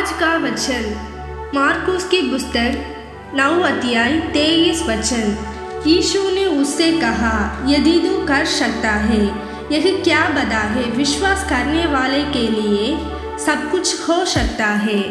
आज का वचन, मार्कोस की पुस्तक, नौ अध्याय तेईस वचन। यीशु ने उससे कहा, यदि तू कर सकता है, यह क्या बता है विश्वास करने वाले के लिए सब कुछ हो सकता है?